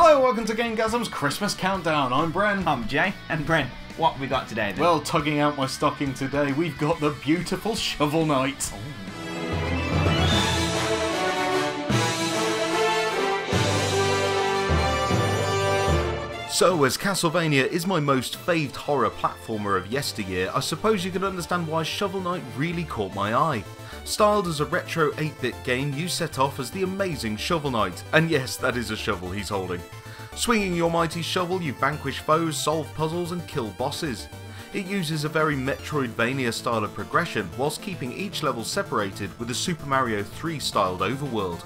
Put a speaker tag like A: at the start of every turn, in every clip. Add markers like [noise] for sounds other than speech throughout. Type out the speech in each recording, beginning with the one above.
A: Hello, welcome to GameGazm's Christmas Countdown. I'm Bren.
B: I'm Jay, and Bren, what have we got today then?
A: Well, tugging out my stocking today, we've got the beautiful Shovel Knight. So, as Castlevania is my most faved horror platformer of yesteryear, I suppose you can understand why Shovel Knight really caught my eye. Styled as a retro 8-bit game, you set off as the amazing Shovel Knight, and yes, that is a shovel he's holding. Swinging your mighty shovel, you vanquish foes, solve puzzles, and kill bosses. It uses a very Metroidvania style of progression, whilst keeping each level separated with a Super Mario 3 styled overworld.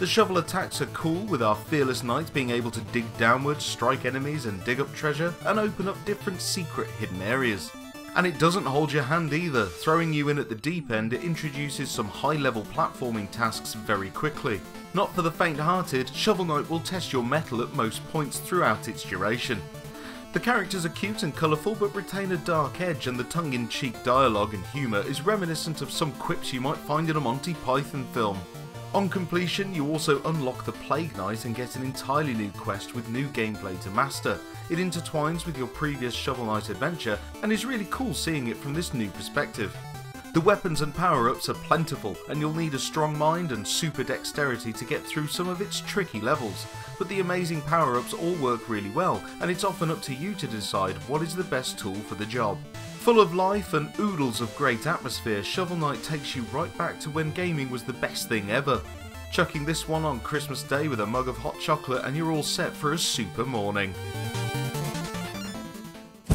A: The shovel attacks are cool, with our fearless knight being able to dig downwards, strike enemies, and dig up treasure, and open up different secret hidden areas. And it doesn't hold your hand either, throwing you in at the deep end it introduces some high level platforming tasks very quickly. Not for the faint hearted, Shovel Knight will test your mettle at most points throughout its duration. The characters are cute and colourful but retain a dark edge and the tongue in cheek dialogue and humour is reminiscent of some quips you might find in a Monty Python film. On completion, you also unlock the Plague Knight and get an entirely new quest with new gameplay to master. It intertwines with your previous Shovel Knight adventure and is really cool seeing it from this new perspective. The weapons and power-ups are plentiful and you'll need a strong mind and super dexterity to get through some of its tricky levels, but the amazing power-ups all work really well and it's often up to you to decide what is the best tool for the job. Full of life and oodles of great atmosphere, Shovel Knight takes you right back to when gaming was the best thing ever. Chucking this one on Christmas Day with a mug of hot chocolate and you're all set for a super morning.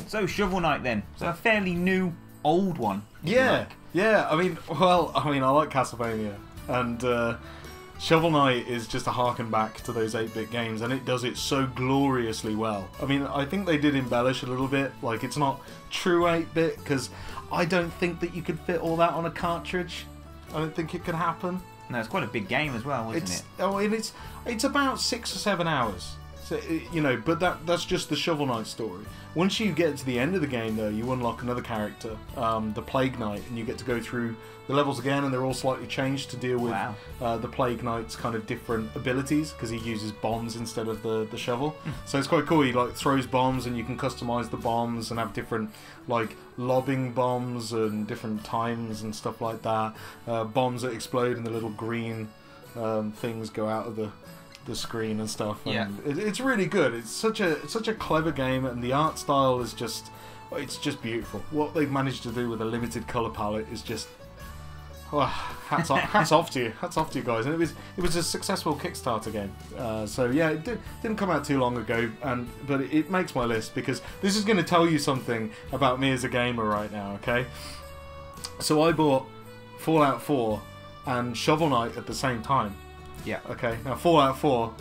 B: so Shovel Knight then. So a fairly new, old one.
A: Yeah,
B: like.
A: yeah. I mean, well, I mean, I like Castlevania, and uh, Shovel Knight is just a harken back to those 8-bit games, and it does it so gloriously well. I mean, I think they did embellish a little bit. Like, it's not true 8-bit because I don't think that you could fit all that on a cartridge. I don't think it could happen.
B: No, it's quite a big game as well, isn't
A: It's
B: it?
A: oh, and it's it's about six or seven hours. So you know, but that that's just the Shovel Knight story. Once you get to the end of the game, though, you unlock another character, um, the Plague Knight, and you get to go through the levels again, and they're all slightly changed to deal with
B: Wow.
A: uh, the Plague Knight's kind of different abilities because he uses bombs instead of the the shovel. so it's quite cool. He like throws bombs, and you can customize the bombs and have different like lobbing bombs and different times and stuff like that. Uh, bombs that explode and the little green um, things go out of the the screen and stuff. And
B: Yeah.
A: it, it's really good. It's such a it's such a clever game, and the art style is just it's just beautiful. What they've managed to do with a limited color palette is just. Well, hats off, [laughs] hats off to you, hats off to you guys, and it was it was a successful Kickstarter game. Uh, so yeah, it did, didn't come out too long ago, and but it, it makes my list because this is going to tell you something about me as a gamer right now. Okay, so I bought Fallout 4 and Shovel Knight at the same time.
B: Yeah.
A: Okay, now Fallout 4,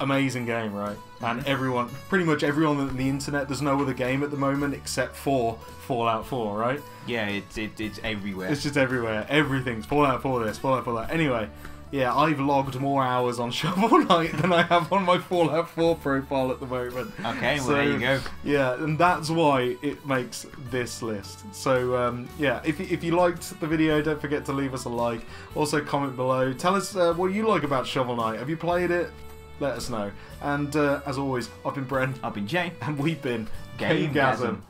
A: amazing game, right? And everyone, pretty much everyone on the internet, there's no other game at the moment except for Fallout 4, right?
B: Yeah, it's it, it's everywhere.
A: It's just everywhere. Everything's Fallout 4 this, Fallout 4 that. Anyway, yeah, I've logged more hours on [laughs] Shovel Knight than I have on my Fallout 4 profile at the moment.
B: Okay, well, there you go.
A: Yeah, and that's why it makes this list. So um, yeah, if you, if you liked the video, don't forget to leave us a like. Also, comment below. Tell us uh, what you like about Shovel Knight. Have you played it? Let us know. And uh, as always, I've been Bren,
B: I've been Jay.
A: and we've been
B: GameGazm.
A: GameGazm.